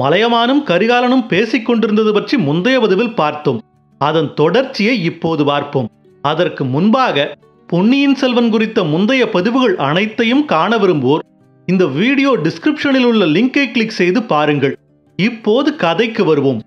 மலையமானும் கரிகாலனும் பேசிக் கொண்டிருந்தது பற்றி முந்தைய பதிவில் பார்த்தோம். அதன் தொடர்ச்சியை இப்போது பார்ப்போம். அதற்கு முன்பாக பொன்னியின் செல்வன் குறித்த முந்தைய பதிவுகள் அனைத்தையும் காண விரும்புவோர் இந்த வீடியோ டிஸ்கிரிப்ஷனில் உள்ள லிங்கை கிளிக் செய்து பாருங்கள். இப்போது கதைக்கு வருவோம்.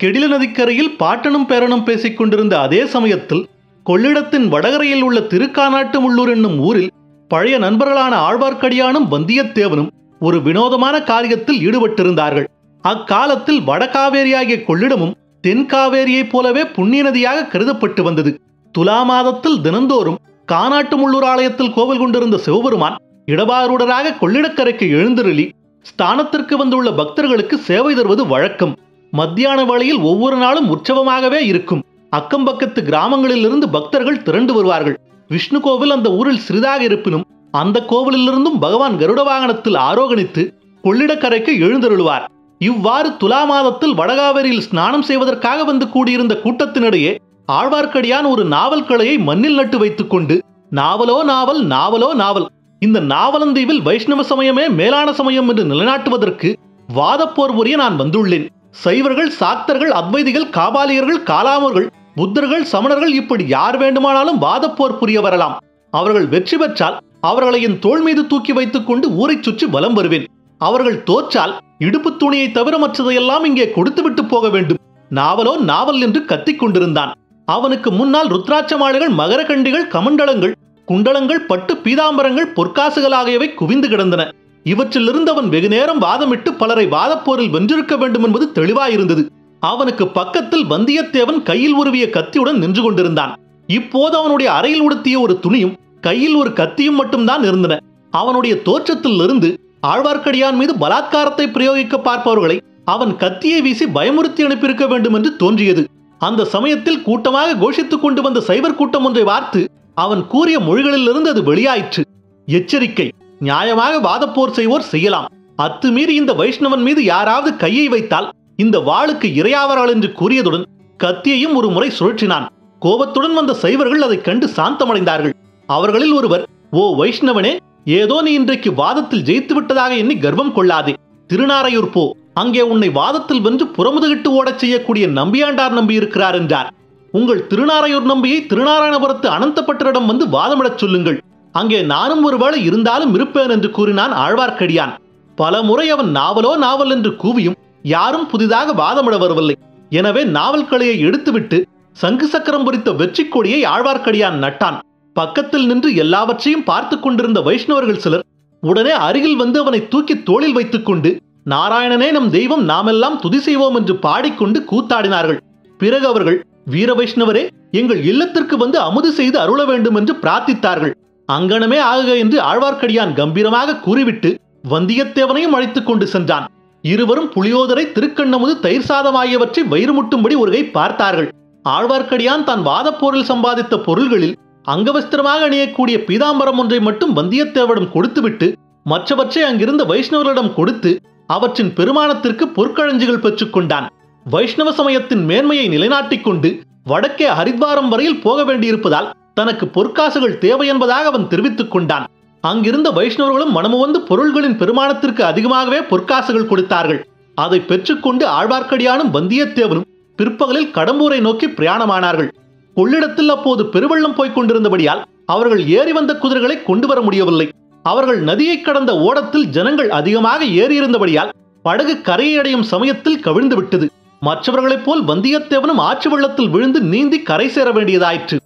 கெடில நதிக்கரையில் பாட்டனும் பேரனும் பேசிக் கொண்டிருந்த அதே சமயத்தில் கொள்ளிடத்தின் வடகரையில் உள்ள திருக்கானாட்டு முள்ளூர் என்னும் ஊரில் பழைய நண்பர்களான ஆழ்வார்க்கடியானும் வந்தியத்தேவனும் ஒரு வினோதமான காரியத்தில் ஈடுபட்டிருந்தார்கள். அக்காலத்தில் வடகாவேரியாகிய கொள்ளிடமும் தென்காவேரியைப் போலவே புண்ணிய நதியாக கருதப்பட்டு வந்தது. துலா மாதத்தில் தினந்தோறும் கானாட்டு முள்ளூர் ஆலயத்தில் கோவில் கொண்டிருந்த சிவபெருமான் இடபாரூடராக கொள்ளிடக்கரைக்கு எழுந்தருளி ஸ்தானத்திற்கு வந்துள்ள பக்தர்களுக்கு சேவை தருவது வழக்கம். மத்தியான வேளையில் ஒவ்வொரு நாளும் உற்சவமாகவே இருக்கும். அக்கம் பக்கத்து கிராமங்களிலிருந்து பக்தர்கள் திரண்டு வருவார்கள். விஷ்ணு கோவில் அந்த ஊரில் சிறிதாக இருப்பினும் அந்த கோவிலிலிருந்தும் பகவான் கருட வாகனத்தில் ஆரோகணித்து கொள்ளிடக்கரைக்கு எழுந்தருளுவார். இவ்வாறு துலா மாதத்தில் வடகாவரியில் ஸ்நானம் செய்வதற்காக வந்து கூடியிருந்த கூட்டத்தினிடையே ஆழ்வார்க்கடியான் ஒரு நாவல் கலையை மண்ணில் நட்டு வைத்துக் கொண்டு நாவலோ நாவல் நாவலோ நாவல். இந்த நாவலந்தீவில் வைஷ்ணவ சமயமே மேலான சமயம் என்று நிலைநாட்டுவதற்கு வாதப்போர் புரிய நான் வந்துள்ளேன். சைவர்கள் சாக்தர்கள் அத்வைதிகள் காபாலியர்கள் காலாமர்கள் புத்தர்கள் சமணர்கள் இப்படி யார் வேண்டுமானாலும் வாதப்போர் புரிய வரலாம். அவர்கள் வெற்றி பெற்றால் அவர்களை என் தோள் மீது தூக்கி வைத்துக் கொண்டு ஊரைச் சுற்றி வலம் வருவேன். அவர்கள் தோற்றால் இடுப்பு துணியை தவிர மற்றதையெல்லாம் இங்கே கொடுத்துவிட்டு போக வேண்டும். நாவலோ நாவல் என்று கத்திக் கொண்டிருந்தான். அவனுக்கு முன்னால் ருத்ராட்ச மாலைகள் மகரகண்டிகள் கமண்டலங்கள் குண்டலங்கள் பட்டு பீதாம்பரங்கள் பொற்காசுகள் ஆகியவை குவிந்து கிடந்தன. இவற்றிலிருந்து அவன் வெகு நேரம் வாதமிட்டு பலரை வாதப்போரில் வென்றிருக்க வேண்டும் என்பது தெளிவாயிருந்தது. அவனுக்கு பக்கத்தில் வந்தியத்தேவன் கையில் உருவிய கத்தியுடன் நின்று கொண்டிருந்தான். இப்போது அவனுடைய அறையில் உடுத்திய ஒரு துணியும் கையில் ஒரு கத்தியும் மட்டும்தான் இருந்தன. அவனுடைய தோற்றத்திலிருந்து ஆழ்வார்க்கடியான் மீது பலாத்காரத்தை பிரயோகிக்க பார்ப்பவர்களை அவன் கத்தியை வீசி பயமுறுத்தி அனுப்பியிருக்க வேண்டும் என்று தோன்றியது. அந்த சமயத்தில் கூட்டமாக கோஷித்துக் கொண்டு வந்த சைவர் கூட்டம் ஒன்றை பார்த்து அவன் கூறிய மொழிகளிலிருந்து அது வெளியாயிற்று. எச்சரிக்கை நியாயமாக வாதப்போர் செய்வோர் செய்யலாம். அத்துமீறி இந்த வைஷ்ணவன் மீது யாராவது கையை வைத்தால் இந்த வாளுக்கு இரையாவார்கள் என்று கூறியதுடன் கத்தியையும் ஒரு முறை சுழற்றினான். கோபத்துடன் வந்த சைவர்கள் அதைக் கண்டு சாந்தமடைந்தார்கள். அவர்களில் ஒருவர் ஓ வைஷ்ணவனே ஏதோ நீ இன்றைக்கு வாதத்தில் ஜெயித்து விட்டதாக எண்ணி கர்வம் கொள்ளாதே. திருநாரையூர் போ. அங்கே உன்னை வாதத்தில் வென்று புறமுதுகிட்டு ஓடச் செய்யக்கூடிய நம்பியாண்டார் நம்பி இருக்கிறார் என்றார். உங்கள் திருநாரையூர் நம்பியை திருநாராயணபுரத்து அனந்தப்பட்டரிடம் வந்து வாதமிடச் சொல்லுங்கள். அங்கே நானும் ஒருவேளை இருந்தாலும் இருப்பேன் என்று கூறினான் ஆழ்வார்க்கடியான். பல முறை அவன் நாவலோ நாவல் என்று கூவியும் யாரும் புதிதாக வாதமிட வரவில்லை. எனவே நாவல் கலையை எடுத்துவிட்டு சங்கு சக்கரம் பொறித்த வெற்றி கொடியை ஆழ்வார்க்கடியான் நட்டான். பக்கத்தில் நின்று எல்லாவற்றையும் பார்த்து கொண்டிருந்த வைஷ்ணவர்கள் சிலர் உடனே அருகில் வந்து அவனை தூக்கி தோளில் வைத்துக் கொண்டு நாராயணனே நம் தெய்வம் நாமெல்லாம் துதி செய்வோம் என்று பாடிக்கொண்டு கூத்தாடினார்கள். பிறகு அவர்கள் வீர வைஷ்ணவரே எங்கள் இல்லத்திற்கு வந்து அமுது செய்து அருள வேண்டும் என்று பிரார்த்தித்தார்கள். அங்கனமே ஆகுக என்று ஆழ்வார்க்கடியான் கம்பீரமாக கூறிவிட்டு வந்தியத்தேவனையும் அழைத்துக் கொண்டு சென்றான். இருவரும் புளியோதரை திருக்கண்ணமுது தயிர் சாதம் ஆகியவற்றை வயிறு முட்டும்படி ஒருகை பார்த்தார்கள். ஆழ்வார்க்கடியான் தான் வாதப்போரில் சம்பாதித்த பொருள்களில் அங்கவஸ்திரமாக அணியக்கூடிய பீதாம்பரம் ஒன்றை மட்டும் வந்தியத்தேவரிடம் கொடுத்துவிட்டு மற்றவற்றை அங்கிருந்த வைஷ்ணவர்களிடம் கொடுத்து அவற்றின் பெருமானத்திற்கு பொற்கழஞ்சுகள் பெற்றுக்கொண்டான் வைஷ்ணவ சமயத்தின் மேன்மையை நிலைநாட்டிக் கொண்டு வடக்கே ஹரித்வாரம் வரையில் போக வேண்டியிருப்பதால் தனக்கு பொற்காசுகள் தேவை என்பதாக அவன் தெரிவித்துக் கொண்டான். அங்கிருந்த வைஷ்ணவர்களும் மனமுவந்து பொருள்களின் பெருமானத்திற்கு அதிகமாகவே பொற்காசுகள் கொடுத்தார்கள். அதை பெற்றுக்கொண்டு ஆழ்வார்க்கடியானும் வந்தியத்தேவனும் பிற்பகலில் கடம்பூரை நோக்கி பிரயாணமானார்கள். கொள்ளிடத்தில் அப்போது பெருவெள்ளம் போய்க் கொண்டிருந்தபடியால் அவர்கள் ஏறி வந்த குதிரைகளை கொண்டு வர முடியவில்லை. அவர்கள் நதியை கடந்த ஓடத்தில் ஜனங்கள் அதிகமாக ஏறியிருந்தபடியால் படகு கரையடையும் சமயத்தில் கவிழ்ந்து விட்டது மற்றவர்களைப் போல் வந்தியத்தேவனும் ஆற்று வெள்ளத்தில் விழுந்து நீந்தி கரை சேர வேண்டியதாயிற்று.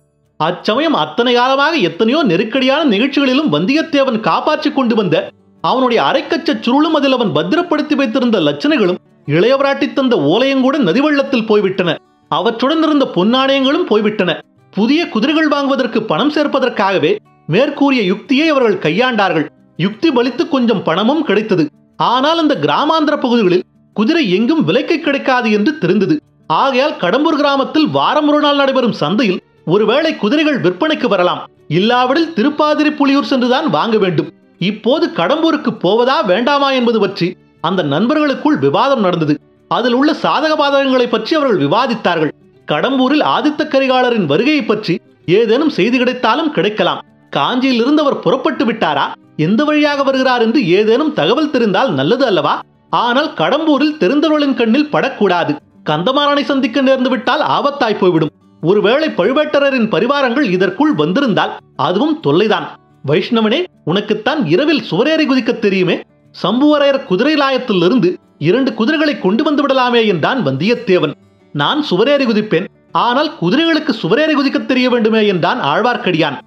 அச்சமயம் அத்தனை காலமாக எத்தனையோ நெருக்கடியான நிகழ்ச்சிகளிலும் வந்தியத்தேவன் காப்பாற்றி கொண்டு வந்த அவனுடைய அரைக்கச்ச சுருளும் அதில் அவன் பத்திரப்படுத்தி வைத்திருந்த லட்சணைகளும் இளையவராட்டி தந்த ஓலையங்கூட நதி வெள்ளத்தில் போய்விட்டன. அவற்றுடன் இருந்த பொன்னாணயங்களும் போய்விட்டன. புதிய குதிரைகள் வாங்குவதற்கு பணம் சேர்ப்பதற்காகவே மேற்கூறிய யுக்தியை அவர்கள் கையாண்டார்கள். யுக்தி பலித்து கொஞ்சம் பணமும் கிடைத்தது. ஆனால் அந்த கிராமாந்திர பகுதிகளில் குதிரை எங்கும் விலைக்கு கிடைக்காது என்று தெரிந்தது. ஆகையால் கடம்பூர் கிராமத்தில் வாரம் ஒரு நாள் நடைபெறும் சந்தையில் ஒருவேளை குதிரைகள் விற்பனைக்கு வரலாம். இல்லாவிடில் திருப்பாதிரி புலியூர் சென்றுதான் வாங்க வேண்டும். இப்போது கடம்பூருக்கு போவதா வேண்டாமா என்பது பற்றி அந்த நண்பர்களுக்குள் விவாதம் நடந்தது. அதில் உள்ள சாதக பாதகங்களை பற்றி அவர்கள் விவாதித்தார்கள். கடம்பூரில் ஆதித்த கரிகாலரின் வருகையை பற்றி ஏதேனும் செய்தி கிடைத்தாலும் கிடைக்கலாம். காஞ்சியில் இருந்து அவர் புறப்பட்டு விட்டாரா? எந்த வழியாக வருகிறார் என்று ஏதேனும் தகவல் தெரிந்தால் நல்லது அல்லவா? ஆனால் கடம்பூரில் தெரிந்தவர்களின் கண்ணில் படக்கூடாது. கந்தமாறனை சந்திக்க நேர்ந்து விட்டால் ஆபத்தாய் போய்விடும். ஒருவேளை பழுவேட்டரரின் பரிவாரங்கள் இதற்குள் வந்திருந்தால் அதுவும் தொல்லைதான். வைஷ்ணவனே உனக்குத்தான் இரவில் சுவரேறி குதிக்க தெரியுமே? சம்புவரையர் குதிரை லாயத்திலிருந்து இரண்டு குதிரைகளை கொண்டு வந்து விடலாமே என்றான் வந்தியத்தேவன். நான் சுவரேறி குதிப்பேன் ஆனால் குதிரைகளுக்கு சுவரேறி குதிக்க தெரிய வேண்டுமே என்றான் ஆழ்வார்க்கடியான்.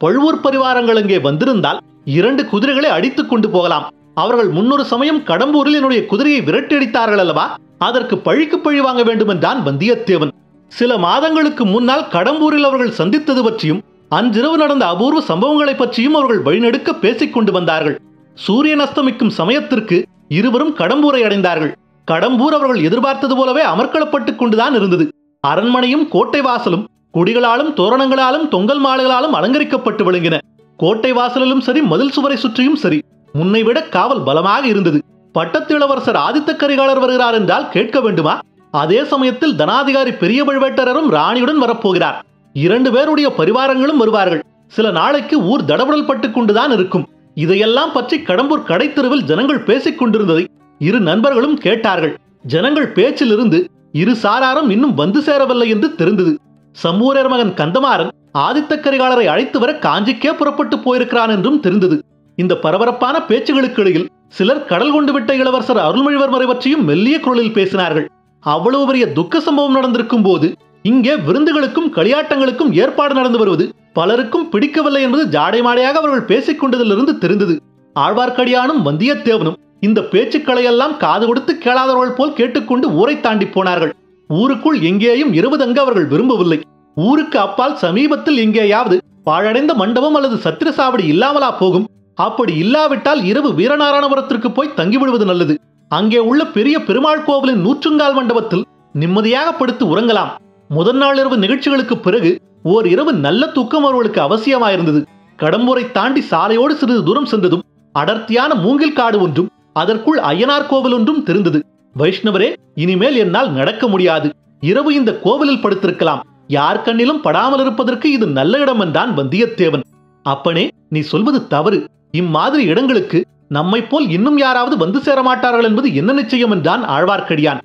பழுவூர் பரிவாரங்கள் அங்கே வந்திருந்தால் இரண்டு குதிரைகளை அடித்துக் கொண்டு போகலாம். அவர்கள் முன்னொரு சமயம் கடம்பூரில் என்னுடைய குதிரையை விரட்டியடித்தார்கள் அல்லவா? அதற்கு பழிக்கு பழி வாங்க வேண்டும் என்றான் வந்தியத்தேவன். சில மாதங்களுக்கு முன்னால் கடம்பூரில் அவர்கள் சந்தித்தது பற்றியும் அன்றிரவு நடந்த அபூர்வ சம்பவங்களை பற்றியும் அவர்கள் வழிநடுக்க பேசிக் கொண்டு வந்தார்கள். சூரியன் அஸ்தமிக்கும் சமயத்திற்கு இருவரும் கடம்பூரை அடைந்தார்கள். கடம்பூர் அவர்கள் எதிர்பார்த்தது போலவே அமர்க்களப்பட்டுக் கொண்டுதான் இருந்தது. அரண்மனையும் கோட்டை வாசலும் கொடிகளாலும் தோரணங்களாலும் தொங்கல் மாலைகளாலும் அலங்கரிக்கப்பட்டு விளங்கின. கோட்டை வாசலிலும் சரி மதில் சுவரை சுற்றியும் சரி முன்னை விட காவல் பலமாக இருந்தது. பட்டத்து இளவரசர் ஆதித்த கரிகாலர் வருகிறார் என்றால் கேட்க வேண்டுமா? அதே சமயத்தில் தனாதிகாரி பெரிய பழுவேட்டரரும் ராணியுடன் வரப்போகிறார். இரண்டு பேருடைய பரிவாரங்களும் வருவார்கள். சில நாளைக்கு ஊர் தடபுடல் பட்டுக் கொண்டுதான் இருக்கும். இதையெல்லாம் பற்றி கடம்பூர் கடைத்தெருவில் ஜனங்கள் பேசிக் கொண்டிருந்ததை இரு நண்பர்களும் கேட்டார்கள். ஜனங்கள் பேச்சிலிருந்து இரு சாராரும் இன்னும் வந்து சேரவில்லை என்று தெரிந்தது. சம்பூரர் மகன் கந்தமாறன் ஆதித்த கரிகாலரை அழைத்து வர காஞ்சிக்கே புறப்பட்டு போயிருக்கிறான் என்றும் தெரிந்தது. இந்த பரபரப்பான பேச்சுகளுக்கு இடையில் சிலர் கடல் கொண்டு விட்ட இளவரசர் அருள்மொழிவர்மரை பற்றியும் மெல்லிய குரலில் பேசினார்கள். அவ்வளவு பெரிய துக்க சம்பவம் நடந்திருக்கும் போது இங்கே விருந்துகளுக்கும் களியாட்டங்களுக்கும் ஏற்பாடு நடந்து வருவது பலருக்கும் பிடிக்கவில்லை என்பது ஜாடைமாடையாக அவர்கள் பேசிக் கொண்டதிலிருந்து தெரிந்தது. ஆழ்வார்க்கடியானும் வந்தியத்தேவனும் இந்த பேச்சுக்களையெல்லாம் காது கொடுத்து கேளாதவர்கள் போல் கேட்டுக்கொண்டு ஊரை தாண்டி போனார்கள். ஊருக்குள் எங்கேயும் இருபதங்கு அவர்கள் விரும்பவில்லை. ஊருக்கு அப்பால் சமீபத்தில் எங்கேயாவது பாழடைந்த மண்டபம் அல்லது சத்திர சாவடி இல்லாமலா போகும். அப்படி இல்லாவிட்டால் இரவு வீரநாராயணபுரத்திற்கு போய் தங்கிவிடுவது நல்லது. அங்கே உள்ள பெரிய பெருமாள் கோவிலின் நூற்றுங்கால் மண்டபத்தில் நிம்மதியாக படுத்து உறங்கலாம். முதல் நாள் இரவு நிகழ்ச்சிகளுக்கு பிறகு ஓர் இரவு நல்ல தூக்கம் அவர்களுக்கு அவசியமாயிருந்தது. கடம்பூரை தாண்டி சாலையோடு சிறிது தூரம் சென்றதும் அடர்த்தியான மூங்கில் காடு ஒன்றும் அதற்குள் அய்யனார் கோவில் ஒன்றும் தெரிந்தது. வைஷ்ணவரே இனிமேல் என்னால் நடக்க முடியாது. இரவு இந்த கோவிலில் படுத்திருக்கலாம். யார் கண்ணிலும் படாமல் இருப்பதற்கு இது நல்ல இடம் என்றான் வந்தியத்தேவன். அப்பனே நீ சொல்வது தவறு. இம்மாதிரி இடங்களுக்கு நம்மை போல் இன்னும் யாராவது வந்து சேர மாட்டார்கள் என்பது என்ன நிச்சயம் என்றான் ஆழ்வார்க்கடியான்.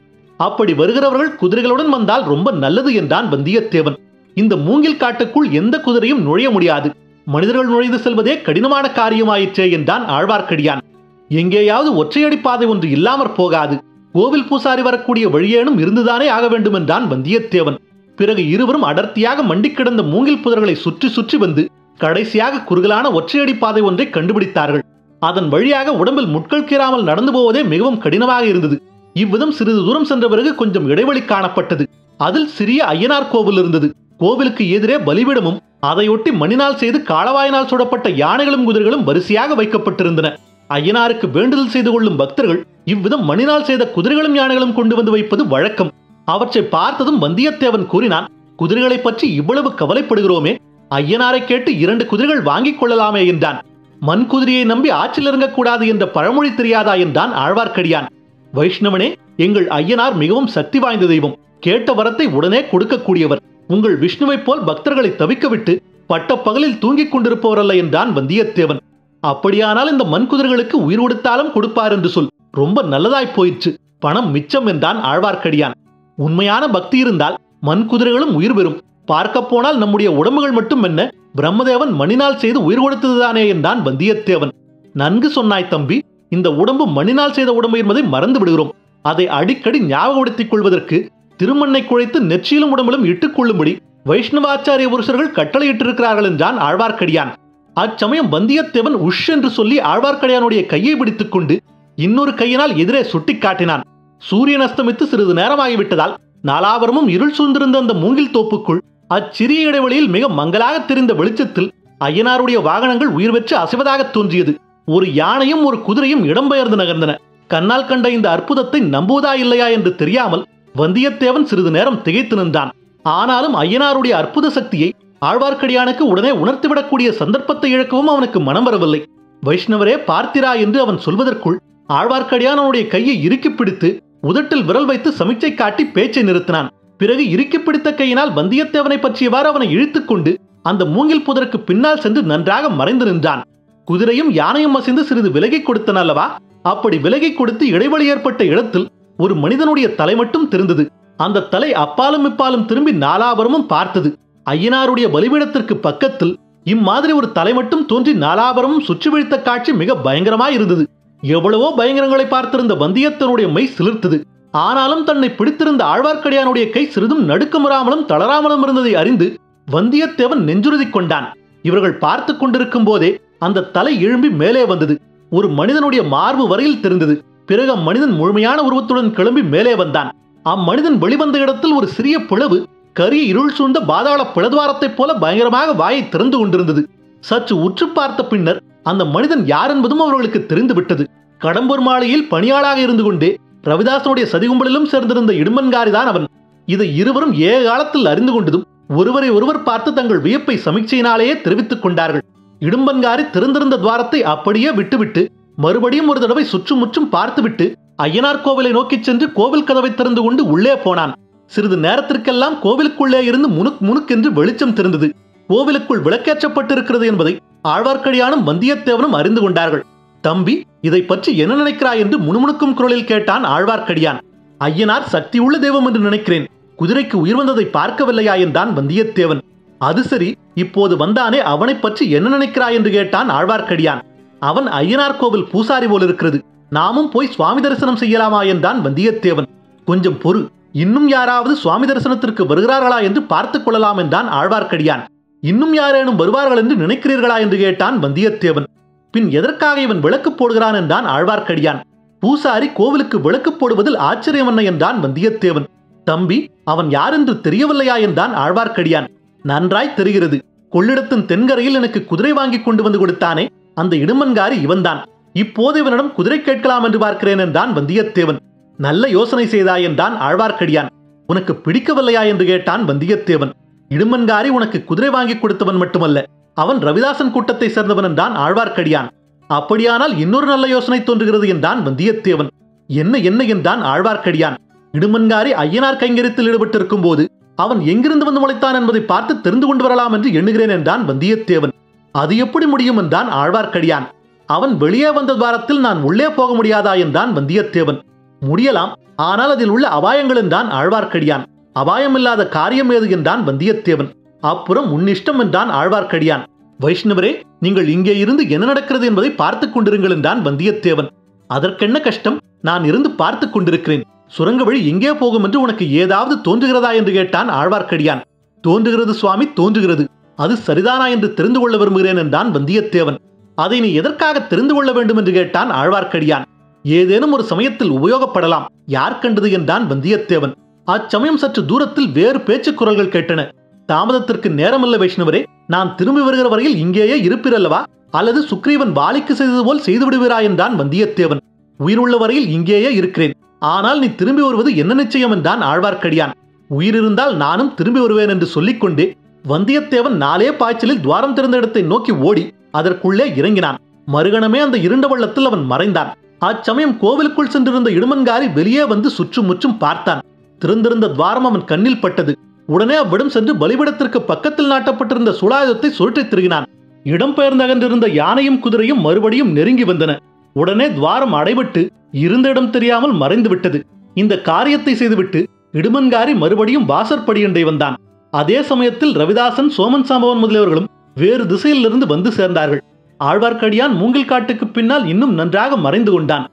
அப்படி வருகிறவர்கள் குதிரைகளுடன் வந்தால் ரொம்ப நல்லது என்றான் வந்தியத்தேவன். இந்த மூங்கில் காட்டுக்குள் எந்த குதிரையும் நுழைய முடியாது. மனிதர்கள் நுழைந்து செல்வதே கடினமான காரியமாயிற்றே என்றான் ஆழ்வார்க்கடியான். எங்கேயாவது ஒற்றையடி பாதை ஒன்று இல்லாமற் போகாது. கோவில் பூசாரி வரக்கூடிய வழியேனும் இருந்துதானே ஆக வேண்டும் என்றான் வந்தியத்தேவன். பிறகு இருவரும் அடர்த்தியாக மண்டிக்கிடந்த மூங்கில் புதர்களை சுற்றி சுற்றி வந்து கடைசியாக குறுகலான ஒற்றையடி பாதை ஒன்றை கண்டுபிடித்தார்கள். அதன் வழியாக உடம்பில் முட்கள் கீறாமல் நடந்து போவதே மிகவும் கடினமாக இருந்தது. இவ்விதம் சிறிது தூரம் சென்ற பிறகு கொஞ்சம் இடைவெளி காணப்பட்டது. அதில் சிறிய ஐயனார் கோவில் இருந்தது. கோவிலுக்கு எதிரே பலிபீடமும் அதையொட்டி மணினால் செய்து காளவாயினால் சுடப்பட்ட யானைகளும் குதிரைகளும் வரிசையாக வைக்கப்பட்டிருந்தன. ஐயனாருக்கு வேண்டுதல் செய்து கொள்ளும் பக்தர்கள் இவ்விதம் மணினால் செய்த குதிரைகளும் யானைகளும் கொண்டு வந்து வைப்பது வழக்கம். அவற்றை பார்த்ததும் வந்தியத்தேவன் கூறினான் குதிரைகளை பற்றி இவ்வளவு கவலைப்படுகிறோமே ஐயனாரை கேட்டு இரண்டு குதிரைகள் வாங்கிக் கொள்ளலாமே என்றான். மண் குதிரையை நம்பி ஆற்றில் இறங்கக்கூடாது என்ற பழமொழி தெரியாதா? என்றான் ஆழ்வார்க்கடியான். வைஷ்ணவனே எங்கள் ஐயனார் மிகவும் சக்தி வாய்ந்த தெய்வம். கேட்ட வரத்தை உடனே கொடுக்கக்கூடியவர். உங்கள் விஷ்ணுவைப் போல் பக்தர்களை தவிக்கவிட்டு பட்ட பகலில் தூங்கிக் கொண்டிருப்பவரல்ல என்றான் வந்தியத்தேவன். அப்படியானால் இந்த மண் குதிரைகளுக்கு உயிர் கொடுத்தாலும் கொடுப்பார் என்று சொல். ரொம்ப நல்லதாய் போயிற்று. பணம் மிச்சம் என்றான் ஆழ்வார்க்கடியான். உண்மையான பக்தி இருந்தால் மண் குதிரைகளும் உயிர் பெறும். பார்க்க போனால் நம்முடைய உடம்புகள் மட்டும் என்ன? பிரம்மதேவன் மணினால் செய்து உயிர் கொடுத்ததுதானே என்றான் வந்தியத்தேவன். நன்கு சொன்னாய் தம்பி. இந்த உடம்பு மணினால் செய்த உடம்பு என்பதை மறந்து விடுகிறோம். அதை அடிக்கடி ஞாபகப்படுத்திக் கொள்வதற்கு திருமண்ணை குழைத்து நெற்றியிலும் உடம்பிலும் இட்டுக் கொள்ளும்படி வைஷ்ணவாச்சாரிய புருஷர்கள் கட்டளையிட்டிருக்கிறார்கள் என்றான் ஆழ்வார்க்கடியான். அச்சமயம் வந்தியத்தேவன் உஷ் என்று சொல்லி ஆழ்வார்க்கடியானுடைய கையை பிடித்துக் கொண்டு இன்னொரு கையினால் எதிரே சுட்டிக் காட்டினான். சூரியன் அஸ்தமித்து சிறிது நேரமாகிவிட்டதால் நாலாவரமும் இருள் சூழ்ந்திருந்த அந்த மூங்கில் தோப்புக்குள் அச்சிறிய இடைவெளியில் மிக மங்கலாக தெரிந்த வெளிச்சத்தில் ஐயனாருடைய வாகனங்கள் உயிர் பெற்று அசைவதாகத் தோன்றியது. ஒரு யானையும் ஒரு குதிரையும் இடம்பெயர்ந்து நகர்ந்தன. கண்ணால் கண்ட இந்த அற்புதத்தை நம்புவதா இல்லையா என்று தெரியாமல் வந்தியத்தேவன் சிறிது நேரம் திகைத்து நின்றான். ஆனாலும் ஐயனாருடைய அற்புத சக்தியை ஆழ்வார்க்கடியானுக்கு உடனே உணர்த்திவிடக்கூடிய சந்தர்ப்பத்தை இழக்கவும் அவனுக்கு மனம் வரவில்லை. வைஷ்ணவரே பார்த்திரா என்று அவன் சொல்வதற்குள் ஆழ்வார்க்கடியான் அவனுடைய கையை இறுக்கி பிடித்து உதட்டில் விரல் வைத்து சமிச்சை காட்டி பேச்சை நிறுத்தினான். பிறகு இறுக்கி பிடித்த கையினால் வந்தியத்தேவனை பற்றியவாறு அவனை இழுத்துக்கொண்டு அந்த மூங்கில் புதருக்கு பின்னால் சென்று நன்றாக மறைந்து நின்றான். குதிரையும் யானையும் அசைந்து சிறிது விலகிக் கொடுத்தன அல்லவா? அப்படி விலகி கொடுத்து இடைவெளி ஏற்பட்ட இடத்தில் ஒரு மனிதனுடைய தலை மட்டும் தெரிந்தது. அந்த தலை அப்பாலும் இப்பாலும் திரும்பி நாலாபுரமும் பார்த்தது. ஐயனாருடைய பலிபீடத்திற்கு பக்கத்தில் இம்மாதிரி ஒரு தலை மட்டும் தோன்றி நாலாபுரமும் சுற்றி வீழ்த்த காட்சி மிக பயங்கரமாய் இருந்தது. எவ்வளவோ பயங்கரங்களை பார்த்திருந்த வந்தியத்தனுடைய மை சிலிர்த்தது. ஆனாலும் தன்னை பிடித்திருந்த ஆழ்வார்க்கடியானுடைய கை சிறிதும் நடுக்கமுறாமலும் தளராமலும் இருந்ததை அறிந்து வந்தியத்தேவன் நெஞ்சுறுதி கொண்டான். இவர்கள் பார்த்து கொண்டிருக்கும் போதே அந்த தலை எழும்பி மேலே வந்தது. ஒரு மனிதனுடைய மார்பு வரையில் தெரிந்தது. பிறகு அம்மனிதன் முழுமையான உருவத்துடன் கிளம்பி மேலே வந்தான். அம்மனிதன் வெளிவந்த இடத்தில் ஒரு சிறிய பிளவு கரிய இருள் சூழ்ந்த பாதாள பிளதுவாரத்தைப் போல பயங்கரமாக வாயை திறந்து கொண்டிருந்தது. சற்று உற்று பார்த்த பின்னர் அந்த மனிதன் யார் என்பதும் அவர்களுக்கு தெரிந்து விட்டது. கடம்பூர் மாளிகையில் பணியாளாக இருந்து கொண்டே ரவிதாசனுடைய சதிகும்பலிலும் சேர்ந்திருந்த இடுமன்காரிதான் அவன். இதை இருவரும் ஏ காலத்தில் அறிந்து கொண்டதும் ஒருவரை ஒருவர் பார்த்து தங்கள் வியப்பை சமீட்சையினாலேயே தெரிவித்துக் கொண்டார்கள். இடும்பன்காரி திறந்திருந்த துவாரத்தை அப்படியே விட்டுவிட்டு மறுபடியும் ஒரு தடவை சுற்றுமுற்றும் பார்த்துவிட்டு ஐயனார் கோவிலை நோக்கிச் சென்று கோவில் கதவை திறந்து கொண்டு உள்ளே போனான். சிறிது நேரத்திற்கெல்லாம் கோவிலுக்குள்ளே இருந்து முணுக் முணுக்கென்று வெளிச்சம் தெரிந்தது. கோவிலுக்குள் விளக்கேற்றப்பட்டிருக்கிறது என்பதை ஆழ்வார்க்கடியானும் வந்தியத்தேவனும் அறிந்து கொண்டார்கள். தம்பி இதை பற்றி என்ன நினைக்கிறாய்? என்று முணுமுணுக்கும் குரலில் கேட்டான் ஆழ்வார்க்கடியான். ஐயனார் சக்தி உள்ள தெய்வம் என்று நினைக்கிறேன். குதிரைக்கு உயிர் வந்ததை பார்க்கவில்லையா? என்றான் வந்தியத்தேவன். அது சரி இப்போது வந்தானே அவனைப் பற்றி என்ன நினைக்கிறாய் என்று கேட்டான் ஆழ்வார்க்கடியான். அவன் ஐயனார் கோவில் பூசாரி போல் இருக்கிறது. நாமும் போய் சுவாமி தரிசனம் செய்யலாமா என்றான் வந்தியத்தேவன். கொஞ்சம் பொறு இன்னும் யாராவது சுவாமி தரிசனத்திற்கு வருகிறார்களா என்று பார்த்துக் கொள்ளலாம் என்றான் ஆழ்வார்க்கடியான். இன்னும் யாரேனும் வருவார்கள் என்று நினைக்கிறீர்களா என்று கேட்டான் வந்தியத்தேவன். பின் எதற்காக இவன் விளக்கு போடுகிறான் என்றான் ஆழ்வார்க்கடியான். பூசாரி கோவிலுக்கு விளக்கு போடுவதில் ஆச்சரியம் என்ன என்றான் வந்தியத்தேவன். தம்பி அவன் யார் என்று தெரியவில்லையா என்றான் ஆழ்வார்க்கடியான். நன்றாய் தெரிகிறது. கொள்ளிடத்தின் தென்கரையில் எனக்கு குதிரை வாங்கி கொண்டு வந்து கொடுத்தானே? அந்த இடுமன்காரி இவன்தான். இப்போது இவனிடம் குதிரை கேட்கலாம் என்று பார்க்கிறேன் என்றான் வந்தியத்தேவன். நல்ல யோசனை செய்தாய் என்றான் ஆழ்வார்க்கடியான். உனக்கு பிடிக்கவில்லையா என்று கேட்டான் வந்தியத்தேவன். இடுமன்காரி உனக்கு குதிரை வாங்கி கொடுத்தவன் மட்டுமல்ல அவன் ரவிதாசன் கூட்டத்தை சேர்ந்தவன் என்றான் ஆழ்வார்க்கடியான். அப்படியானால் இன்னொரு நல்ல யோசனை தோன்றுகிறது என்றான் வந்தியத்தேவன். என்ன என்ன என்றான் ஆழ்வார்க்கடியான். இடுமன்காரி ஐயனார் கைங்கரியத்தில் ஈடுபட்டிருக்கும் போது அவன் எங்கிருந்து வந்து முளைத்தான் என்பதை பார்த்து தெரிந்து கொண்டு வரலாம் என்று எண்ணுகிறேன் என்றான் வந்தியத்தேவன். அது எப்படி முடியும் என்றான் ஆழ்வார்க்கடியான். அவன் வெளியே வந்த துவாரத்தில் நான் உள்ளே போக முடியாதா என்றான் வந்தியத்தேவன். முடியலாம் ஆனால் அதில் உள்ள அபாயங்கள் என்றான் ஆழ்வார்க்கடியான். அபாயமில்லாத காரியம் ஏது என்றான் வந்தியத்தேவன். அப்புறம் உன்னிஷ்டம் என்றான் ஆழ்வார்க்கடியான். வைஷ்ணவரே நீங்கள் இங்கே இருந்து என்ன நடக்கிறது என்பதை பார்த்துக் கொண்டிருங்கள் என்றான் வந்தியத்தேவன். அதற்கென்ன கஷ்டம்? நான் இருந்து பார்த்துக் கொண்டிருக்கிறேன். சுரங்க வழி எங்கே போகும் என்று உனக்கு ஏதாவது தோன்றுகிறதா என்று கேட்டான் ஆழ்வார்க்கடியான். தோன்றுகிறது சுவாமி தோன்றுகிறது. அது சரிதானா என்று தெரிந்து கொள்ள விரும்புகிறேன் என்றான் வந்தியத்தேவன். அதை நீ எதற்காக தெரிந்து கொள்ள வேண்டும் என்று கேட்டான் ஆழ்வார்க்கடியான். ஏதேனும் ஒரு சமயத்தில் உபயோகப்படலாம் யார் கண்டது என்றான் வந்தியத்தேவன். அச்சமயம் சற்று தூரத்தில் வேறு பேச்சுக் குரல்கள் கேட்டன. தாமதத்திற்கு நேரமல்ல வைஷ்ணவரே நான் திரும்பி வருகிற வரையில் இங்கேயே இருப்பிரல்லவா? அல்லது சுக்ரீவன் வாலிக்கு செய்தது போல் செய்து என்றான் வந்தியத்தேவன். உயிருள்ள வரையில் இங்கேயே இருக்கிறேன். ஆனால் நீ திரும்பி வருவது என்ன நிச்சயம் என்றான் ஆழ்வார்க்கடியான். உயிரிருந்தால் நானும் திரும்பி வருவேன் என்று சொல்லிக்கொண்டே வந்தியத்தேவன் நாளே பாய்ச்சலில் துவாரம் திறந்த இடத்தை நோக்கி ஓடி அதற்குள்ளே இறங்கினான். மறுகணமே அந்த இருண்ட வள்ளத்தில் அவன் மறைந்தான். அச்சமயம் கோவிலுக்குள் சென்றிருந்த இடுமன்காரி வெளியே வந்து சுற்றுமுற்றும் பார்த்தான். திறந்திருந்த துவாரம் அவன் கண்ணில் பட்டது. உடனே அவ்விடம் சென்று பலிபிடத்திற்கு பக்கத்தில் நாட்டப்பட்டிருந்த சுலாயுதத்தை சுழற்றித் திருகினான். இடம்பெயர்ந்தகன்றிருந்த யானையும் குதிரையும் மறுபடியும் நெருங்கி வந்தன. உடனே துவாரம் அடைபட்டு இருந்த இடம் தெரியாமல் மறைந்து விட்டது. இந்த காரியத்தை செய்துவிட்டு இடுமன்காரி மறுபடியும் வாசற்படியண்டை வந்தான். அதே சமயத்தில் ரவிதாசன் சோமன் சாம்பவன் முதலியவர்களும் வேறு திசையிலிருந்து வந்து சேர்ந்தார்கள். ஆழ்வார்க்கடியான் மூங்கில் காட்டுக்கு பின்னால் இன்னும் நன்றாக மறைந்து கொண்டான்.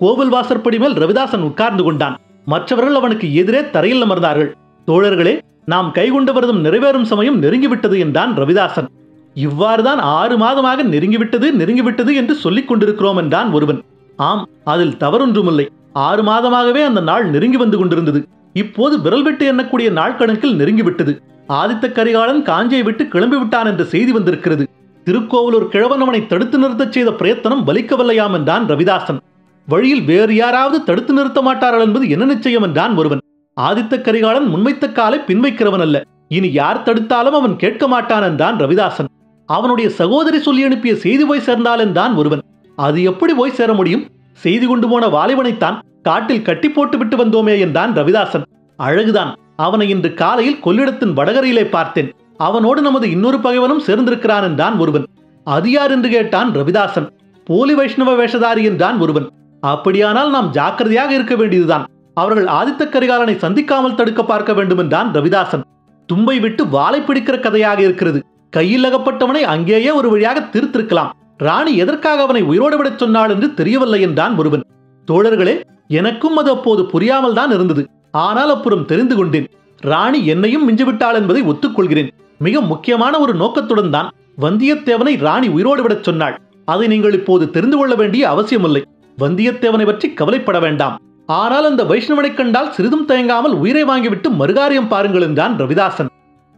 கோவில் வாசற்படி மேல் ரவிதாசன் உட்கார்ந்து கொண்டான். மற்றவர்கள் அவனுக்கு எதிரே தரையில் அமர்ந்தார்கள். தோழர்களே நாம் கைகொண்டு வருதும் நிறைவேறும் சமயம் நெருங்கிவிட்டது என்றான் ரவிதாசன். இவ்வாறுதான் ஆறு மாதமாக நெருங்கிவிட்டது நெருங்கிவிட்டது என்று சொல்லிக் கொண்டிருக்கிறோம் என்றான் ஒருவன். ஆம் அதில் தவறொன்றுமில்லை. ஆறு மாதமாகவே அந்த நாள் நெருங்கி வந்து கொண்டிருந்தது. இப்போது விரல் விட்டு எண்ணக்கூடிய நாள் கணக்கில் நெருங்கிவிட்டது ஆதித்த கரிகாலன் காஞ்சியை விட்டு கிளம்பி விட்டான் என்ற செய்தி வந்திருக்கிறது. திருக்கோவலூர் கிழவன் அவனை தடுத்து நிறுத்தச் செய்த பிரயத்தனம் வலிக்கவில்லையாம் என்றான் ரவிதாசன். வழியில் வேறு யாராவது தடுத்து நிறுத்த மாட்டார்கள் என்பது என்ன நிச்சயம் என்றான் ஒருவன். ஆதித்த கரிகாலன் முன்வைத்த காலை பின்வைக்கிறவன் அல்ல. இனி யார் தடுத்தாலும் அவன் கேட்க மாட்டான் என்றான் ரவிதாசன். அவனுடைய சகோதரி சொல்லி அனுப்பிய செய்தி போய் சேர்ந்தால் என்றான் ஒருவன். அது எப்படி போய் சேர முடியும்? செய்து கொண்டு போன வாலிபனைத்தான் காட்டில் கட்டி போட்டு விட்டு வந்தோமே என்றான் ரவிதாசன். அழகுதான். அவனை இன்று காலையில் கொள்ளிடத்தின் வடகரையிலே பார்த்தேன். அவனோடு நமது இன்னொரு பகைவனும் சேர்ந்திருக்கிறான் என்றான் ஒருவன். அது யார் என்று கேட்டான் ரவிதாசன். போலி வைஷ்ணவ வேஷதாரி என்றான் ஒருவன். அப்படியானால் நாம் ஜாக்கிரதையாக இருக்க வேண்டியதுதான். அவர்கள் ஆதித்த கரிகாலனை சந்திக்காமல் தடுக்க பார்க்க வேண்டும் என்றான் ரவிதாசன். தும்பை விட்டு வாளை பிடிக்கிற கதையாக இருக்கிறது. கையில் அகப்பட்டவனை அங்கேயே ஒரு வழியாக தீர்த்திருக்கலாம். ராணி எதற்காக அவனை உயிரோடு விடச் சொன்னாள் என்று தெரியவில்லை என்றான் ஒருவன் தோழர்களே எனக்கும் அது அப்போது புரியாமல் தான் இருந்தது. ஆனால் அப்புறம் தெரிந்து கொண்டேன். ராணி என்னையும் மிஞ்சிவிட்டாள் என்பதை ஒத்துக்கொள்கிறேன். மிக முக்கியமான ஒரு நோக்கத்துடன் தான் வந்தியத்தேவனை ராணி உயிரோடு விடச் சொன்னாள். அதை நீங்கள் இப்போது தெரிந்து கொள்ள வேண்டிய அவசியமில்லை. வந்தியத்தேவனை பற்றி கவலைப்பட வேண்டாம். ஆனால் அந்த வைஷ்ணவனை கண்டால் சிறிதும் தயங்காமல் உயிரை வாங்கிவிட்டு மறுகாரியம் பாருங்கள் என்றான் ரவிதாசன்.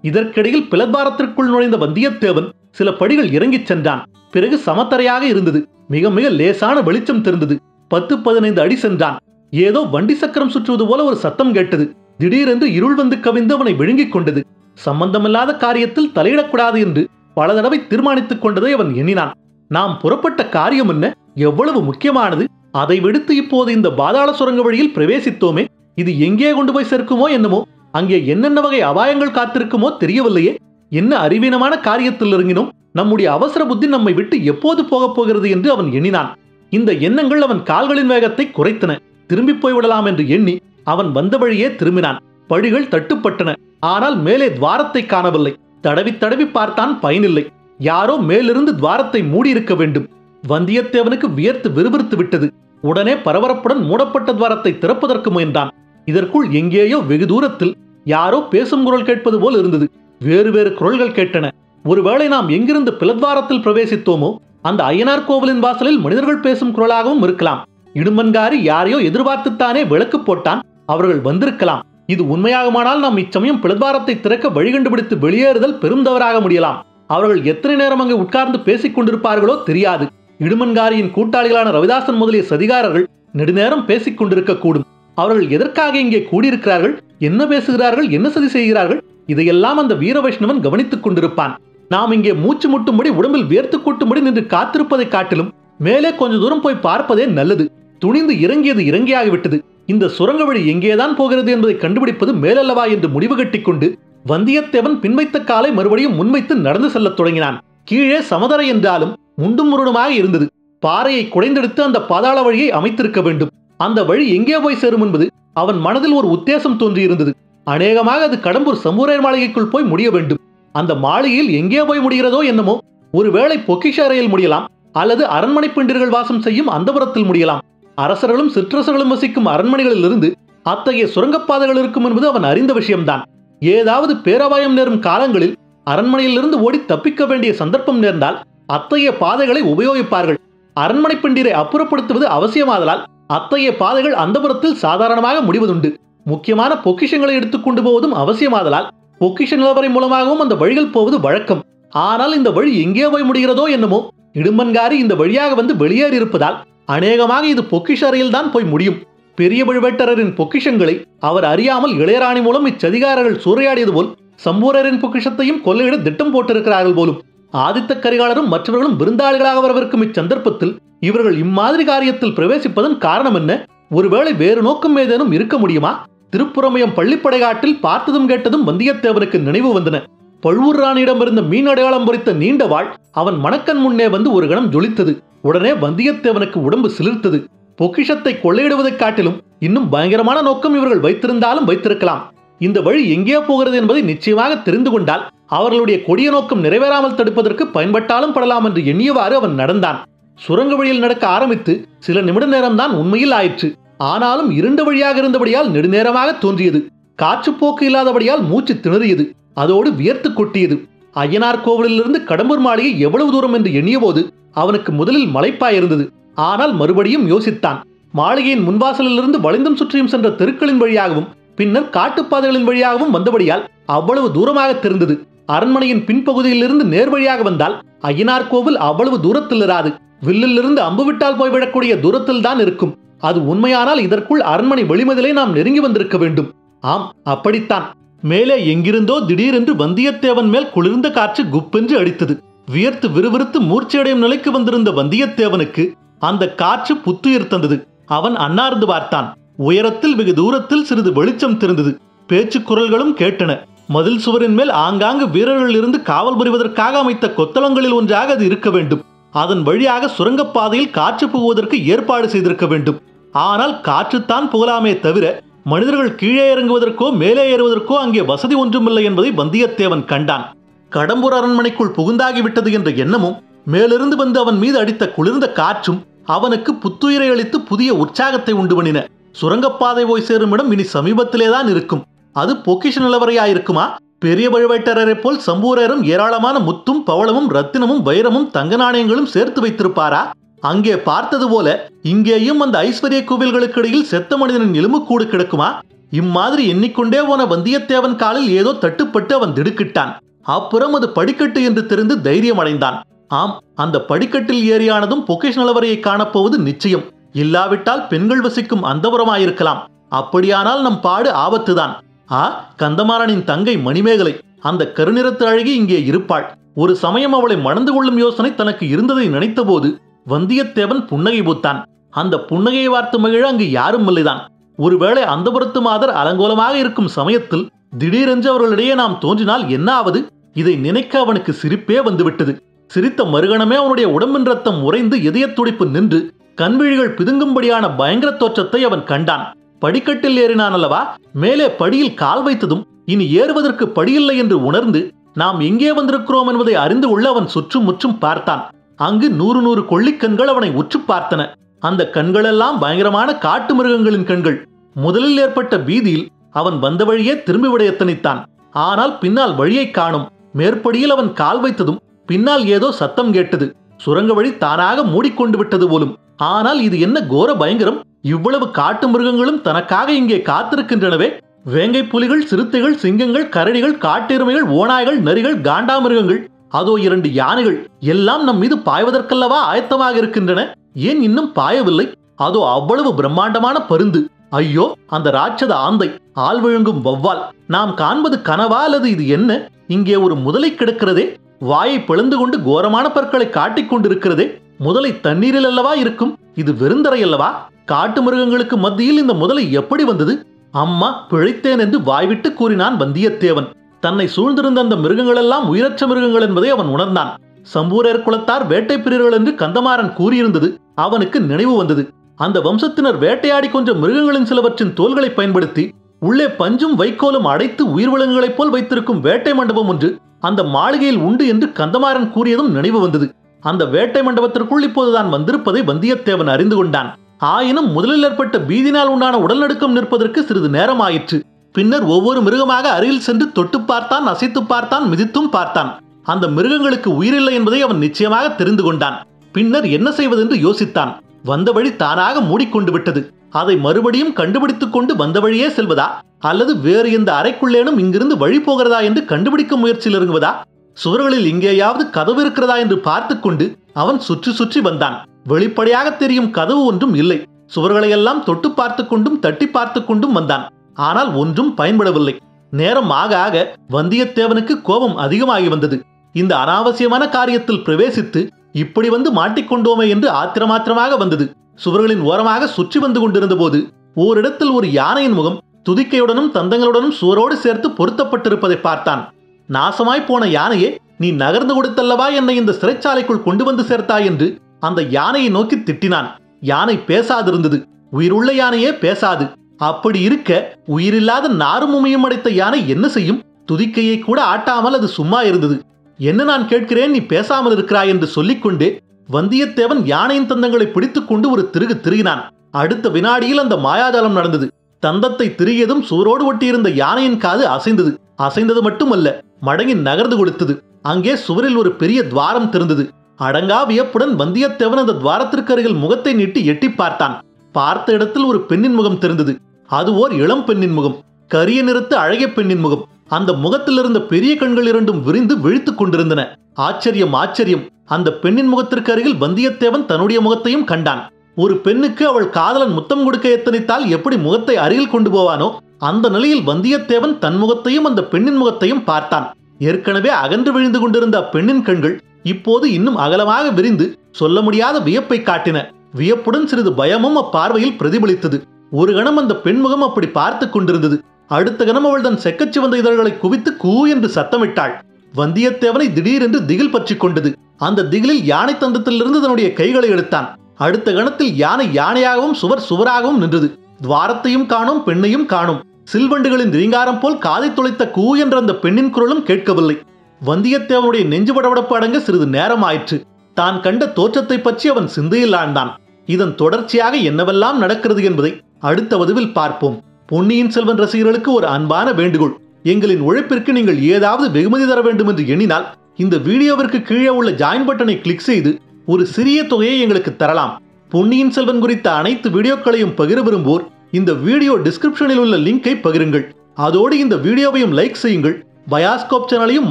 இதற்கிடையில் பிளத்வாரத்திற்குள் நுழைந்த வந்தியத்தேவன் சில படிகள் இறங்கிச் சென்றான். பிறகு சமத்தரையாக இருந்தது. மிக மிக லேசான வெளிச்சம் தெரிந்தது. பத்து பதினைந்து அடி சென்றான். ஏதோ வண்டி சக்கரம் சுற்றுவது போல ஒரு சத்தம் கேட்டது. திடீரென்று இருள் வந்து கவிந்து அவனை விழுங்கிக் கொண்டது. சம்பந்தமில்லாத காரியத்தில் தலையிடக்கூடாது என்று பல தடவை தீர்மானித்துக் கொண்டதை அவன் எண்ணினான். நாம் புறப்பட்ட காரியம் என்ன? எவ்வளவு முக்கியமானது? அதை விடுத்து இப்போது இந்த பாதாள சுரங்க வழியில் பிரவேசித்தோமே. இது எங்கே கொண்டு போய் சேர்க்குமோ என்னமோ? அங்கே என்னென்ன வகை அபாயங்கள் காத்திருக்குமோ தெரியவில்லையே. என்ன அறிவீனமான காரியத்தில் இறங்கினோம் நம்முடைய அவசர புத்தி நம்மை விட்டு எப்போது போகப் போகிறது என்று அவன் எண்ணினான். இந்த எண்ணங்கள் அவன் கால்களின் வேகத்தை குறைத்தன. திரும்பி போய்விடலாம் என்று எண்ணி அவன் வந்த வழியே திரும்பினான். படிகள் தட்டுப்பட்டன. ஆனால் மேலே துவாரத்தை காணவில்லை. தடவி தடவி பார்த்தான் பயனில்லை. யாரோ மேலிருந்து துவாரத்தை மூடியிருக்க வேண்டும். வந்தியத்தேவனுக்கு வியர்த்து விறுவிறுத்து விட்டது. உடனே பரபரப்புடன் மூடப்பட்ட துவாரத்தை திறப்பதற்கு முயன்றான். இதற்குள் எங்கேயோ வெகு தூரத்தில் யாரோ பேசும் குரல் கேட்பது போல் இருந்தது. வேறு வேறு குரல்கள் கேட்டன. ஒருவேளை நாம் எங்கிருந்து பிளத்வாரத்தில் பிரவேசித்தோமோ அந்த ஐயனார் கோவிலின் வாசலில் மனிதர்கள் பேசும் குரலாகவும் இருக்கலாம். இடுமன்காரி யாரையோ எதிர்பார்த்துத்தானே விளக்கு போட்டான் அவர்கள் வந்திருக்கலாம். இது உண்மையாகுமானால் நாம் இச்சமயம் பிளத்வாரத்தை திறக்க வழி கண்டுபிடித்து வெளியேறுதல் பெரும் தவறாக முடியலாம். அவர்கள் எத்தனை நேரம் அங்கு உட்கார்ந்து பேசிக் கொண்டிருப்பார்களோ தெரியாது. இடுமன்காரியின் கூட்டாளிகளான ரவிதாசன் முதலிய சதிகாரர்கள் நெடுநேரம் பேசிக் கொண்டிருக்க கூடும் அவர்கள் எதற்காக இங்கே கூடியிருக்கிறார்கள்? என்ன பேசுகிறார்கள்? என்ன சதி செய்கிறார்கள்? இதையெல்லாம் அந்த வீர வைஷ்ணவன் கவனித்துக் கொண்டிருப்பான். நாம் இங்கே மூச்சு முட்டும்படி உடம்பில் வியர்த்து கூட்டும்படி நின்று காத்திருப்பதை காட்டிலும் மேலே கொஞ்ச தூரம் போய் பார்ப்பதே நல்லது. துணிந்து இறங்கியது இறங்கியாகிவிட்டது. இந்த சுரங்க வழி எங்கேதான் போகிறது என்பதை கண்டுபிடிப்பது மேலல்லவா என்று முடிவு கட்டிக்கொண்டு வந்தியத்தேவன் பின்வைத்த காலை மறுபடியும் முன்வைத்து நடந்து செல்லத் தொடங்கினான். கீழே சமதரை என்றாலும் முண்டும் முருடுமாக இருந்தது. பாறையை குடைந்தெடுத்து அந்த பாதாள வழியை அமைத்திருக்க வேண்டும். அந்த வழி எங்கே போய் சேரும் என்பது அவன் மனதில் ஒரு உத்தேசம் தோன்றியிருந்தது. அநேகமாக அது கடம்பூர் சம்பூரையர் மாளிகைக்குள் போய் முடிய வேண்டும். அந்த மாளிகையில் எங்கே போய் முடிகிறதோ என்னமோ ஒருவேளை பொக்கிஷ அறையில் முடியலாம் அல்லது அரண்மனை பெண்டிர்கள் வாசம் செய்யும் அந்தபுரத்தில் முடியலாம். அரசர்களும் சிற்றரசர்களும் வசிக்கும் அரண்மனைகளிலிருந்து அத்தகைய சுரங்கப்பாதைகள் இருக்கும் என்பது அவன் அறிந்த விஷயம்தான். ஏதாவது பேரபாயம் நேரும் காலங்களில் அரண்மனையிலிருந்து ஓடி தப்பிக்க வேண்டிய சந்தர்ப்பம் நேர்ந்தால் அத்தகைய பாதைகளை உபயோகிப்பார்கள். அரண்மனை பெண்டிரை அப்புறப்படுத்துவது அவசியமாதலால் அத்தகைய பாதைகள் அந்தபுரத்தில் சாதாரணமாக முடிவதுண்டு. முக்கியமான பொக்கிஷங்களை எடுத்துக் கொண்டு போவதும் அவசியமாதலால் பொக்கிஷ நிலவரை மூலமாகவும் அந்த வழிகள் போவது வழக்கம். ஆனால் இந்த வழி எங்கே போய் முடிகிறதோ என்னமோ இடும்பன்காரி இந்த வழியாக வந்து வெளியேறி இருப்பதால் அநேகமாக இது பொக்கிஷ அறையில்தான் போய் முடியும். பெரிய பழுவேட்டரரின் பொக்கிஷங்களை அவர் அறியாமல் இளையராணி மூலம் இச்சதிகாரர்கள் சூறையாடியது போல் சம்பூரரின் பொக்கிஷத்தையும் கொள்ளையிட திட்டம் போட்டிருக்கிறார்கள் போலும் ஆதித்த கரிகாலரும் மற்றவர்களும் விருந்தாளிகளாக வரவிருக்கும் இச்சந்தர்ப்பத்தில் இவர்கள் இம்மாதிரி காரியத்தில் பிரவேசிப்பதன் காரணம் என்ன? ஒருவேளை வேறு நோக்கம் ஏதேனும் இருக்க முடியுமா? திருப்புறமயம் பள்ளிப்படையாட்டில் பார்த்ததும் கேட்டதும் வந்தியத்தேவனுக்கு நினைவு வந்தன. பழுவூர் ராணியிடமிருந்த மீன் அடையாளம் பொறித்த நீண்ட வாழ் அவன் மணக்கன் முன்னே வந்து ஒரு கணம் ஜொலித்தது. உடனே வந்தியத்தேவனுக்கு உடம்பு சிலிர்த்தது. பொக்கிஷத்தை கொள்ளையிடுவதைக் காட்டிலும் இன்னும் பயங்கரமான நோக்கம் இவர்கள் வைத்திருந்தாலும் வைத்திருக்கலாம். இந்த வழி எங்கே போகிறது என்பதை நிச்சயமாக தெரிந்து கொண்டால் அவர்களுடைய கொடிய நோக்கம் நிறைவேறாமல் தடுப்பதற்கு பயன்பட்டாலும் படலாம் என்று எண்ணியவாறு அவன் நடந்தான். சுரங்க வழியில் நடக்க ஆரம்பித்து சில நிமிட நேரம்தான் உண்மையில் ஆயிற்று. ஆனாலும் இருண்ட வழியாக இருந்தபடியால் நெடுநேரமாக தோன்றியது. காற்றுப்போக்கு இல்லாதபடியால் மூச்சு திணறியது. அதோடு வியர்த்து கொட்டியது. ஐயனார் கோவிலிலிருந்து கடம்பூர் மாளிகை எவ்வளவு தூரம் என்று எண்ணியபோது அவனுக்கு முதலில் மலைப்பாயிருந்தது. ஆனால் மறுபடியும் யோசித்தான். மாளிகையின் முன்வாசலிலிருந்து வளைந்தும் சுற்றியும் சென்ற தெருக்களின் வழியாகவும் பின்னர் காட்டுப்பாதைகளின் வழியாகவும் வந்தபடியால் அவ்வளவு தூரமாக தெரிந்தது. அரண்மனையின் பின்பகுதியிலிருந்து நேர் வழியாக வந்தால் ஐயனார் கோவில் அவ்வளவு தூரத்தில் இராது வில்லிலிருந்து அம்பு விட்டால் போய்விடக்கூடிய தூரத்தில் தான் இருக்கும். அது உண்மையானால் இதற்குள் அரண்மனை வெளிமதிலை நாம் நெருங்கி வந்திருக்க வேண்டும். ஆம் அப்படித்தான். மேலே எங்கிருந்தோ திடீரென்று வந்தியத்தேவன் மேல் குளிர்ந்த காற்று குப்பென்று அடித்தது. வியர்த்து விறுவிறுத்து மூர்ச்சியடையும் நிலைக்கு வந்திருந்த வந்தியத்தேவனுக்கு அந்த காற்று புத்துயிர் தந்தது. அவன் அன்னார்ந்து பார்த்தான். உயரத்தில் வெகு தூரத்தில் சிறிது வெளிச்சம் தெரிந்தது. பேச்சு குரல்களும் கேட்டன. மதில் சுவரின் மேல் ஆங்காங்கு வீரர்கள் இருந்து காவல் புரிவதற்காக அமைத்த கொத்தளங்களில் ஒன்றாக அது இருக்க வேண்டும். அதன் வழியாக சுரங்கப்பாதையில் காற்று புகுவதற்கு ஏற்பாடு செய்திருக்க வேண்டும். ஆனால் காற்றுத்தான் புகலாமே தவிர மனிதர்கள் கீழே இறங்குவதற்கோ மேலே ஏறுவதற்கோ அங்கே வசதி ஒன்றுமில்லை என்பதை வந்தியத்தேவன் கண்டான். கடம்பூர் அரண்மனைக்குள் புகுந்தாகிவிட்டது என்ற எண்ணமும் மேலிருந்து வந்து அவன் மீது அடித்த குளிர்ந்த காற்றும் அவனுக்கு புத்துயிரை அளித்து புதிய உற்சாகத்தை உண்டு பண்ணின. சுரங்கப்பாதை போய் சேரும் இடம் இனி சமீபத்திலேதான் இருக்கும். அது பொக்கிஷ நிலவரையாயிருக்குமா? பெரிய பழுவேட்டரரை போல் சம்பூரரும் ஏராளமான முத்தும் பவளமும் ரத்தினமும் வைரமும் தங்க நாணயங்களும் சேர்த்து வைத்திருப்பாரா? அங்கே பார்த்தது போல இங்கேயும் அந்த ஐஸ்வர்ய கோவில்களுக்கு இடையில் செத்த மனிதனின் எலும்புக்கூடு கிடக்குமா? இம்மாதிரி எண்ணிக்கொண்டே போன வந்தியத்தேவன் காலில் ஏதோ தட்டுப்பட்டு அவன் திடுக்கிட்டான். அப்புறம் அது படிக்கட்டு என்று தெரிந்து தைரியம் அடைந்தான் ஆம் அந்த படிக்கட்டில் ஏறியானதும் பொக்கேஷ் நிலவரையை காணப்போவது நிச்சயம். இல்லாவிட்டால் பெண்கள் வசிக்கும் அந்தபுரமாயிருக்கலாம் அப்படியானால் நம் பாடு ஆபத்துதான். ஆ கந்தமாறனின் தங்கை மணிமேகலை அந்த கருநிறத்து அழகி இங்கே இருப்பாள். ஒரு சமயம் அவளை மணந்து கொள்ளும் யோசனை தனக்கு இருந்ததை நினைத்தபோது வந்தியத்தேவன் புன்னகை பூத்தான். அந்த புன்னகையை வார்த்து மகிழ அங்கு யாரும் இல்லைதான். ஒருவேளை அந்தபுரத்து மாதர் அலங்கோலமாக இருக்கும் சமயத்தில் திடீரென்று அவர்களிடையே நாம் தோன்றினால் என்ன ஆவது இதை நினைக்க அவனுக்கு சிரிப்பே வந்துவிட்டது. சிரித்த மறுகணமே அவனுடைய உடம்பின் ரத்தம் உறைந்து இதய துடிப்பு நின்று கண்விழிகள் பிதுங்கும்படியான பயங்கர தோற்றத்தை அவன் கண்டான். படிக்கட்டில் ஏறினான் அல்லவா? மேலே படியில் கால் வைத்ததும் இனி ஏறுவதற்கு படியில்லை என்று உணர்ந்து நாம் எங்கே வந்திருக்கிறோம் என்பதை அறிந்து உள்ள அவன் சுற்றும் முற்றும் பார்த்தான். அங்கு நூறு நூறு கொள்ளிக்கண்கள் அவனை உற்று பார்த்தன. அந்த கண்களெல்லாம் பயங்கரமான காட்டு மிருகங்களின் கண்கள். முதலில் ஏற்பட்ட பீதியில் அவன் வந்த வழியே திரும்பிவிட எத்தனித்தான். ஆனால் பின்னால் வழியை காணும். மேற்படியில் அவன் கால் வைத்ததும் பின்னால் ஏதோ சத்தம் கேட்டது. சுரங்க வழி தானாக மூடிக்கொண்டு விட்டது போலும். ஆனால் இது என்ன கோர பயங்கரம்? இவ்வளவு காட்டு மிருகங்களும் தனக்காக இங்கே காத்திருக்கின்றனவே. வேங்கை புலிகள் சிறுத்தைகள் சிங்கங்கள் கரடிகள் காட்டெருமைகள் ஓநாய்கள் நரிகள் காண்டாமிருகங்கள் அதோ இரண்டு யானைகள் எல்லாம் நம் மீது பாய்வதற்கல்லவா ஆயத்தமாக இருக்கின்றன. ஏன் இன்னும் பாயவில்லை? அதோ அவ்வளவு பிரம்மாண்டமான பருந்து. ஐயோ அந்த ராட்சத ஆந்தை ஆள் விழுங்கும் வவ்வால் நாம் காண்பது கனவா அல்லது இது என்ன? இங்கே ஒரு முதலை கிடக்கிறதே. வாயை பிளந்து கொண்டு கோரமான பற்களை காட்டிக் கொண்டிருக்கிறதே. முதலை தண்ணீரில் அல்லவா இருக்கும்? இது வெறுந்தரை அல்லவா? காட்டு மிருகங்களுக்கு மத்தியில் இந்த முதலை எப்படி வந்தது? அம்மா பிழைத்தேன் என்று வாய்விட்டு கூறினான் வந்தியத்தேவன். தன்னை சூழ்ந்திருந்த அந்த மிருகங்களெல்லாம் உயிரற்ற மிருகங்கள் என்பதை அவன் உணர்ந்தான். சம்பூரர் குலத்தார் வேட்டை பிரியர்கள் என்று கந்தமாறன் கூறியிருந்தது அவனுக்கு நினைவு வந்தது. அந்த வம்சத்தினர் வேட்டையாடி கொஞ்சம் மிருகங்களின் சிலவற்றின் தோள்களை பயன்படுத்தி உள்ளே பஞ்சும் வைக்கோலும் அடைத்து உயிர் விலங்குகளைப் போல் வைத்திருக்கும் வேட்டை மண்டபம் ஒன்று அந்த மாளிகையில் உண்டு என்று கந்தமாறன் கூறியதும் நினைவு வந்தது. அந்த வேட்டை மண்டபத்திற்குள் இப்போதுதான் வந்திருப்பதை வந்தியத்தேவன் அறிந்து கொண்டான். ஆயினும் முதலில் ஏற்பட்ட பீதினால் உண்டான உடல்நடுக்கம் நிற்பதற்கு சிறிது நேரம் ஆயிற்று பின்னர் ஒவ்வொரு மிருகமாக அருகில் சென்று தொட்டு பார்த்தான் அசைத்து பார்த்தான் மிதித்தும் பார்த்தான். அந்த மிருகங்களுக்கு உயிரில்லை என்பதை அவன் நிச்சயமாக தெரிந்து கொண்டான். பின்னர் என்ன செய்வதென்று யோசித்தான். வந்த வழி தானாக மூடிக்கொண்டு விட்டது. அதை மறுபடியும் கண்டுபிடித்துக் கொண்டு வந்த வழியே செல்வதா? அல்லது வேறு எந்த அறைக்குள்ளேனும் இங்கிருந்து வழி போகிறதா என்று கண்டுபிடிக்க முயற்சியில் இறங்குவதா? சுவர்களில் இங்கேயாவது கதவு இருக்கிறதா என்று பார்த்து கொண்டு அவன் சுற்றி சுற்றி வந்தான். வெளிப்படையாக தெரியும் கதவு ஒன்றும் இல்லை. சுவர்களையெல்லாம் தொட்டு பார்த்து கொண்டும் தட்டி பார்த்து கொண்டும் வந்தான். ஆனால் ஒன்றும் பயன்படவில்லை. நேரம் ஆக ஆக வந்தியத்தேவனுக்கு கோபம் அதிகமாகி வந்தது. இந்த அனாவசியமான காரியத்தில் பிரவேசித்து இப்படி வந்து மாட்டிக்கொண்டோமே என்று ஆத்திரமாத்திரமாக வந்தது. சுவர்களின் ஓரமாக சுற்றி வந்து கொண்டிருந்த போது ஓரிடத்தில் ஒரு யானையின் முகம் துதிக்கையுடனும் தந்தங்களுடனும் சுவரோடு சேர்த்து பொருத்தப்பட்டிருப்பதை பார்த்தான். நாசமாய் போன யானையே நீ நகர்ந்து கொடுத்தல்லவா என்னை இந்த சிறைச்சாலைக்குள் கொண்டு வந்து சேர்த்தாய் என்று அந்த யானையை நோக்கி திட்டினான். யானை பேசாதிருந்தது. உயிருள்ள யானையே பேசாது. அப்படி இருக்க உயிரில்லாத நாறுமுமையும் அடைத்த யானை என்ன செய்யும்? துதிக்கையை கூட ஆட்டாமல் அது சும்மா இருந்தது. என்ன நான் கேட்கிறேன் நீ பேசாமல் இருக்கிறாய் என்று சொல்லிக்கொண்டே வந்தியத்தேவன் யானையின் தந்தங்களை பிடித்துக்கொண்டு ஒரு திருகு திருகினான். அடுத்த வினாடியில் அந்த மாயாஜாலம் நடந்தது. தந்தத்தை திருகியதும் சூரோடு ஒட்டியிருந்த யானையின் காது அசைந்தது. அசைந்தது மட்டுமல்ல மடங்கி நகர்ந்து கொடுத்தது. அங்கே சுவரில் ஒரு பெரிய துவாரம் திறந்தது. அடங்கா வியப்புடன் வந்தியத்தேவன் அந்த துவாரத்திற்கு அருகில் முகத்தை நீட்டி எட்டி பார்த்தான். பார்த்த இடத்தில் ஒரு பெண்ணின் முகம் தெரிந்தது அது ஓர் இளம் பெண்ணின் முகம். கரிய நிறத்து அழகிய பெண்ணின் முகம். அந்த முகத்தில் இருந்த பெரிய கண்கள் இரண்டும் விரிந்து விழித்துக் கொண்டிருந்தன. ஆச்சரியம் ஆச்சரியம். அந்த பெண்ணின் முகத்திற்கு அருகில் வந்தியத்தேவன் தன்னுடைய முகத்தையும் கண்டான். ஒரு பெண்ணுக்கு அவள் காதலன் முத்தம் கொடுக்க எத்தனைத்தால் எப்படி முகத்தை அருகில் கொண்டு போவானோ அந்த நிலையில் வந்தியத்தேவன் தன் முகத்தையும் அந்த பெண்ணின் முகத்தையும் பார்த்தான். ஏற்கனவே அகன்று விழுந்து கொண்டிருந்த அப்பெண்ணின் கண்கள் இப்போது இன்னும் அகலமாக விரிந்து சொல்ல முடியாத வியப்பை காட்டின. வியப்புடன் சிறிது பயமும் அப்பார்வையில் பிரதிபலித்தது. ஒரு கணம் அந்த பெண்முகம் அப்படி பார்த்து கொண்டிருந்தது. அடுத்த கணம் அவள் தன் செக்கச்சிவந்த இதழ்களை குவித்து கூ என்று சத்தமிட்டாள். வந்தியத்தேவனை திடீரென்று திகில் பற்றிக் கொண்டது. அந்த திகிலில் யானை தந்தத்திலிருந்து தன்னுடைய கைகளை எடுத்தான். அடுத்த கணத்தில் யானை யானையாகவும் சுவர் சுவராகவும் நின்றது. துவாரத்தையும் காணும் பெண்ணையும் காணும். சில்வண்டுகளின் ரீங்காரம் போல் காதை துளைத்த கூ என்ற அந்த பெண்ணின் குரலும் கேட்கவில்லை. வந்தியத்தேவனுடைய நெஞ்சு படபடப்பு அடங்க சிறிது நேரம் ஆயிற்று. தான் கண்ட தோற்றத்தை பற்றி அவன் சிந்தையில் ஆழ்ந்தான். இதன் தொடர்ச்சியாக என்னவெல்லாம் நடக்கிறது என்பதை அடுத்த வதுவில் பார்ப்போம். பொன்னியின் செல்வன் ரசிகர்களுக்கு ஒரு அன்பான வேண்டுகோள். எங்களின் உழைப்பிற்கு நீங்கள் ஏதாவது வெகுமதி தர வேண்டும் என்று எண்ணினால் இந்த வீடியோவிற்கு கீழே உள்ள ஜாயின் பட்டனை கிளிக் செய்து ஒரு சிறிய தொகையை எங்களுக்கு தரலாம். பொன்னியின் செல்வன் குறித்த அனைத்து வீடியோக்களையும் பகிர விரும்புவோர் இந்த வீடியோ டிஸ்கிரிப்ஷனில் உள்ள லிங்கை பகிருங்கள். அதோடு இந்த வீடியோவையும் லைக் செய்யுங்கள். பயாஸ்கோப் சேனலையும்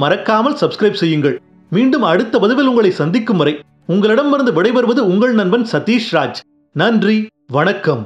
மறக்காமல் சப்ஸ்கிரைப் செய்யுங்கள். மீண்டும் அடுத்த பதிவில் உங்களை சந்திக்கும் வரை உங்களிடமிருந்து விடைபெறுவது உங்கள் நண்பன் சதீஷ் ராஜ். நன்றி வணக்கம்.